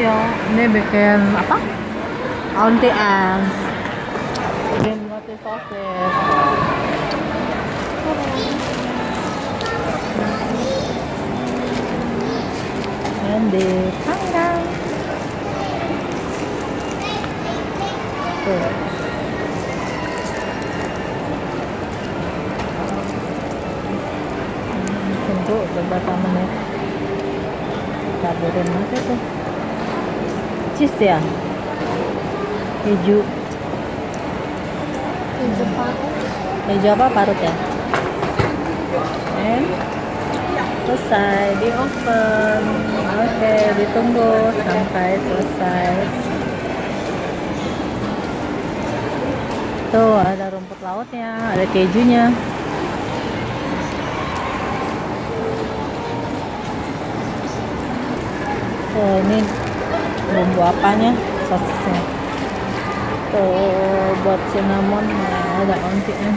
ayo ini bikin apa? Onti es bikin roti sosis. Dan dipanggang tuh. Tunggu beberapa menit. Taburin aja tuh cheese ya? Keju. Keju parut. keju apa? Parut ya? And selesai di oven. Oke ditunggu sampai selesai. Tuh ada rumput lautnya ada kejunya. Tuh ini bumbu apanya sosisnya tuh buat cinnamon nah, ada ontinya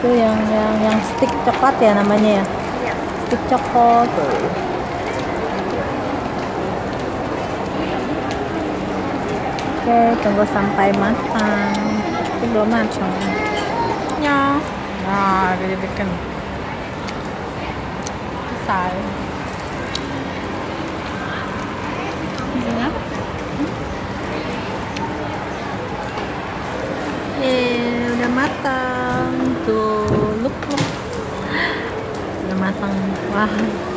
tuh yang yang yang stick coklat ya namanya ya? Iya. stick coklat. Tuh oke tunggu sampai matang. Tapi belum matang. Ya. Nah jadi bikin. Selesai ya Eh, udah matang. Tuh, look, look. Udah matang. Wah.